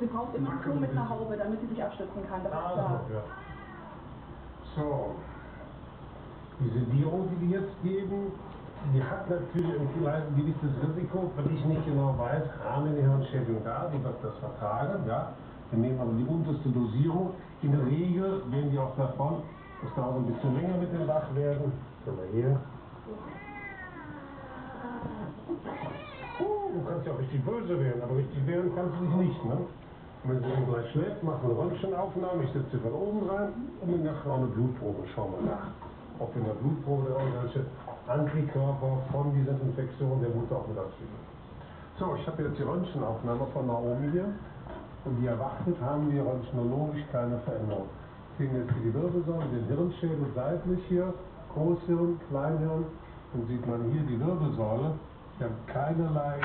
sie braucht immer einen Klo mit einer Haube, damit sie sich abstützen kann. Das ist Also, klar. So. Diese Dio, die wir jetzt geben, die hat natürlich ein gewisses Risiko, weil ich nicht genau weiß, haben die Hirnschädigung da, die wird das vertragen, ja. Wir nehmen aber die unterste Dosierung. In der Regel gehen die auch davon, das dauert ein bisschen länger mit dem Wachwerden. Guck mal hier. Uh, du kannst ja auch richtig böse werden, aber richtig werden kannst du dich nicht, ne? Wenn sie gleich schläft, machen wir eine Röntgenaufnahme, ich setze sie von oben rein und dann nachher auch eine Blutprobe, schauen wir nach. Ob in der Blutprobe irgendwelche Antikörper von dieser Infektion der Mutter auch mit abspielen. So, ich habe jetzt die Röntgenaufnahme von Naomi hier und wie erwartet haben wir röntgenologisch keine Veränderung. Wir sehen jetzt hier die Wirbelsäule, den Hirnschädel seitlich hier, Großhirn, Kleinhirn, dann sieht man hier die Wirbelsäule. Wir haben keinerlei